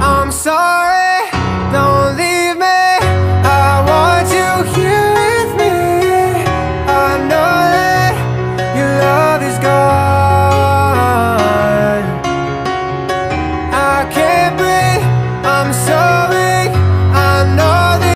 I'm sorry, don't leave me. I want you here with me. I know that your love is gone. I can't breathe. I'm sorry.